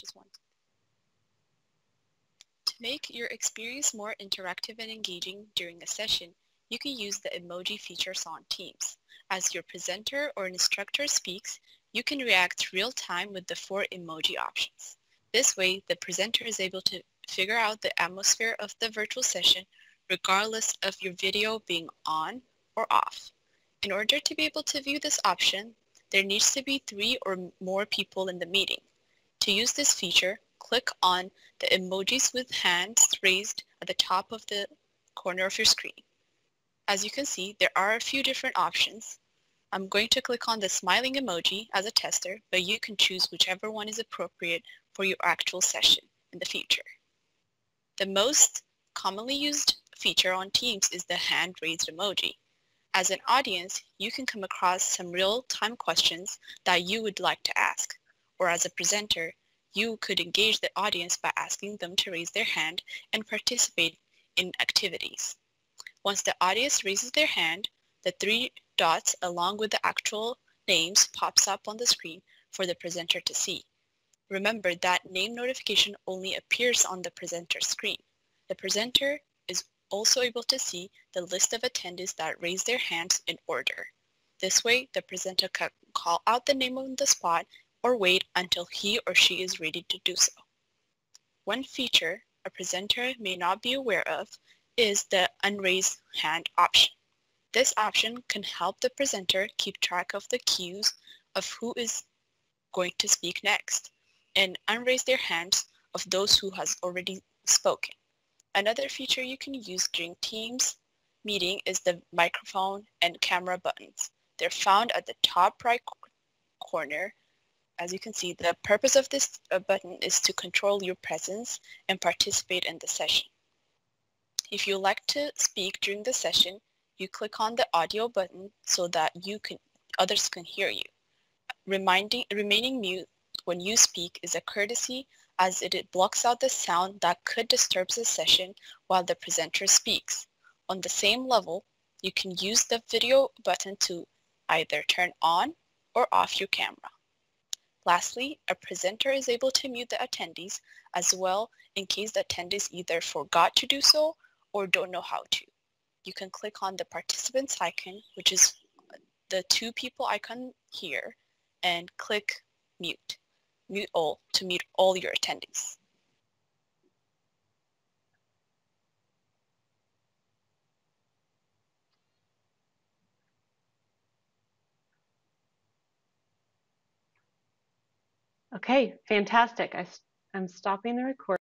Just one. To make your experience more interactive and engaging during a session, you can use the emoji features on Teams. As your presenter or instructor speaks, you can react real time with the four emoji options. This way, the presenter is able to figure out the atmosphere of the virtual session regardless of your video being on or off. In order to be able to view this option, there needs to be three or more people in the meeting. To use this feature, click on the emojis with hands raised at the top of the corner of your screen. As you can see, there are a few different options. I'm going to click on the smiling emoji as a tester, but you can choose whichever one is appropriate for your actual session in the future. The most commonly used feature on Teams is the hand raised emoji. As an audience, you can come across some real-time questions that you would like to ask. Or as a presenter, you could engage the audience by asking them to raise their hand and participate in activities. Once the audience raises their hand, the three dots along with the actual names pops up on the screen for the presenter to see. Remember that name notification only appears on the presenter screen. The presenter is also able to see the list of attendees that raise their hands in order. This way, the presenter can call out the name on the spot or wait until he or she is ready to do so. One feature a presenter may not be aware of is the unraised hand option. This option can help the presenter keep track of the cues of who is going to speak next and unraise their hands of those who has already spoken. Another feature you can use during Teams meeting is the microphone and camera buttons. They're found at the top right corner. As you can see, the purpose of this uh, button is to control your presence and participate in the session. If you like to speak during the session, you click on the audio button so that you can others can hear you. Reminding, remaining mute when you speak is a courtesy as it blocks out the sound that could disturb the session while the presenter speaks. On the same level, you can use the video button to either turn on or off your camera. Lastly, a presenter is able to mute the attendees as well in case the attendees either forgot to do so or don't know how to. You can click on the participants icon, which is the two people icon here, and click mute mute all to mute all your attendees. Okay, fantastic. I, I'm stopping the recording.